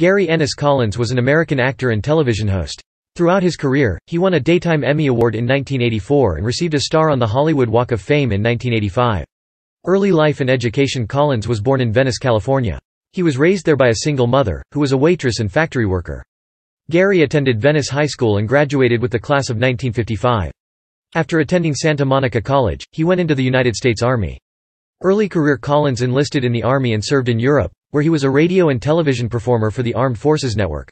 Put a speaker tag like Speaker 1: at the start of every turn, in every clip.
Speaker 1: Gary Ennis Collins was an American actor and television host. Throughout his career, he won a Daytime Emmy Award in 1984 and received a star on the Hollywood Walk of Fame in 1985. Early life and education Collins was born in Venice, California. He was raised there by a single mother, who was a waitress and factory worker. Gary attended Venice High School and graduated with the class of 1955. After attending Santa Monica College, he went into the United States Army. Early career Collins enlisted in the Army and served in Europe, where he was a radio and television performer for the Armed Forces Network.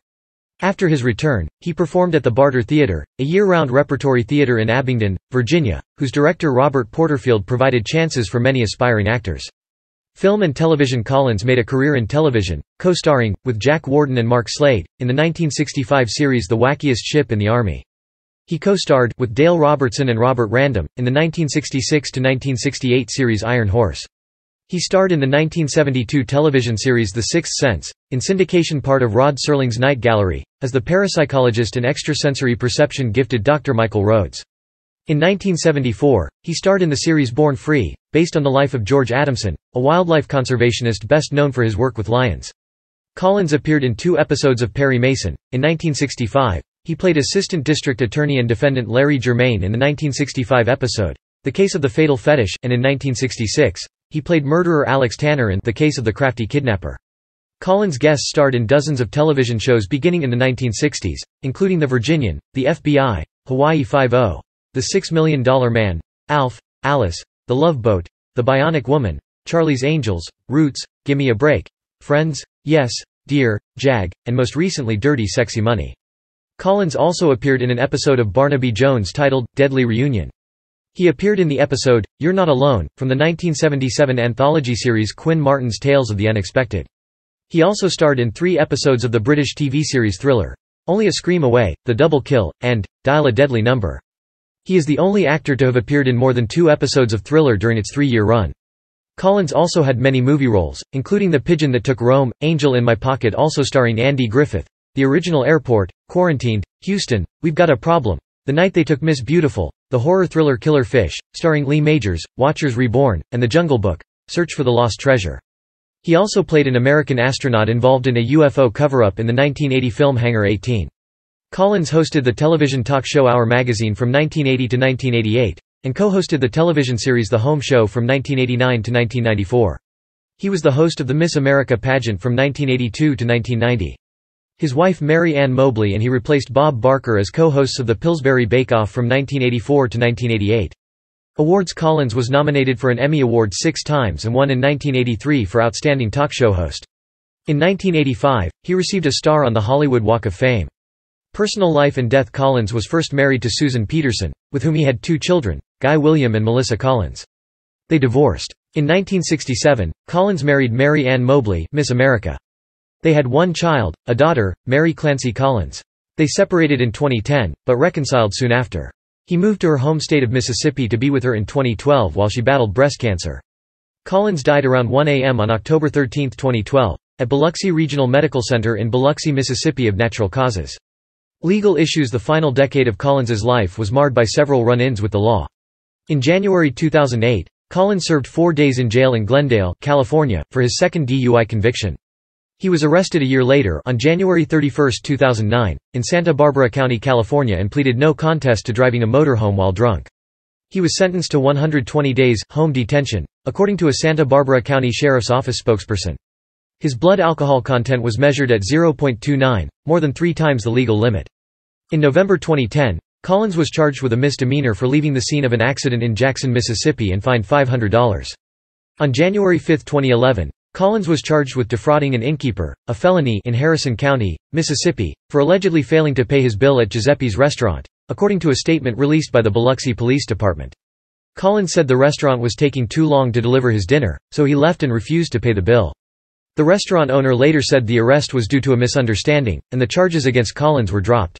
Speaker 1: After his return, he performed at the Barter Theater, a year-round repertory theater in Abingdon, Virginia, whose director Robert Porterfield provided chances for many aspiring actors. Film and television Collins made a career in television, co-starring, with Jack Warden and Mark Slade, in the 1965 series The Wackiest Ship in the Army. He co-starred, with Dale Robertson and Robert Random, in the 1966–1968 series Iron Horse. He starred in the 1972 television series The Sixth Sense, in syndication part of Rod Serling's Night Gallery, as the parapsychologist and extrasensory perception gifted Dr. Michael Rhodes. In 1974, he starred in the series Born Free, based on the life of George Adamson, a wildlife conservationist best known for his work with lions. Collins appeared in two episodes of Perry Mason. In 1965, he played Assistant District Attorney and Defendant Larry Germain in the 1965 episode, The Case of the Fatal Fetish, and in 1966, he played murderer Alex Tanner in The Case of the Crafty Kidnapper. Collins guest starred in dozens of television shows beginning in the 1960s, including The Virginian, The FBI, Hawaii Five-O, The Six Million Dollar Man, Alf, Alice, The Love Boat, The Bionic Woman, Charlie's Angels, Roots, Gimme a Break, Friends, Yes, Dear, Jag, and most recently Dirty Sexy Money. Collins also appeared in an episode of Barnaby Jones titled, Deadly Reunion. He appeared in the episode, You're Not Alone, from the 1977 anthology series Quinn Martin's Tales of the Unexpected. He also starred in three episodes of the British TV series Thriller, Only a Scream Away, The Double Kill, and Dial a Deadly Number. He is the only actor to have appeared in more than two episodes of Thriller during its three-year run. Collins also had many movie roles, including The Pigeon That Took Rome, Angel in My Pocket also starring Andy Griffith, The Original Airport, Quarantined, Houston, We've Got a Problem, The Night They Took Miss Beautiful, the horror thriller Killer Fish, starring Lee Majors, Watchers Reborn, and The Jungle Book, Search for the Lost Treasure. He also played an American astronaut involved in a UFO cover-up in the 1980 film Hangar 18. Collins hosted the television talk show Hour Magazine from 1980 to 1988, and co-hosted the television series The Home Show from 1989 to 1994. He was the host of the Miss America pageant from 1982 to 1990 his wife Mary Ann Mobley and he replaced Bob Barker as co-hosts of the Pillsbury Bake Off from 1984 to 1988. Awards Collins was nominated for an Emmy Award six times and won in 1983 for Outstanding Talk Show Host. In 1985, he received a star on the Hollywood Walk of Fame. Personal life and death Collins was first married to Susan Peterson, with whom he had two children, Guy William and Melissa Collins. They divorced. In 1967, Collins married Mary Ann Mobley Miss America. They had one child, a daughter, Mary Clancy Collins. They separated in 2010, but reconciled soon after. He moved to her home state of Mississippi to be with her in 2012 while she battled breast cancer. Collins died around 1 a.m. on October 13, 2012, at Biloxi Regional Medical Center in Biloxi, Mississippi of natural causes. Legal issues The final decade of Collins's life was marred by several run-ins with the law. In January 2008, Collins served four days in jail in Glendale, California, for his second DUI conviction. He was arrested a year later on January 31, 2009, in Santa Barbara County, California and pleaded no contest to driving a motorhome while drunk. He was sentenced to 120 days home detention, according to a Santa Barbara County Sheriff's Office spokesperson. His blood alcohol content was measured at 0.29, more than three times the legal limit. In November 2010, Collins was charged with a misdemeanor for leaving the scene of an accident in Jackson, Mississippi and fined $500. On January 5, 2011, Collins was charged with defrauding an innkeeper, a felony in Harrison County, Mississippi, for allegedly failing to pay his bill at Giuseppe's restaurant, according to a statement released by the Biloxi Police Department. Collins said the restaurant was taking too long to deliver his dinner, so he left and refused to pay the bill. The restaurant owner later said the arrest was due to a misunderstanding, and the charges against Collins were dropped.